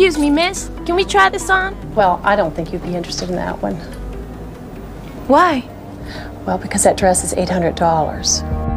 Excuse me, miss. Can we try this on? Well, I don't think you'd be interested in that one. Why? Well, because that dress is $800.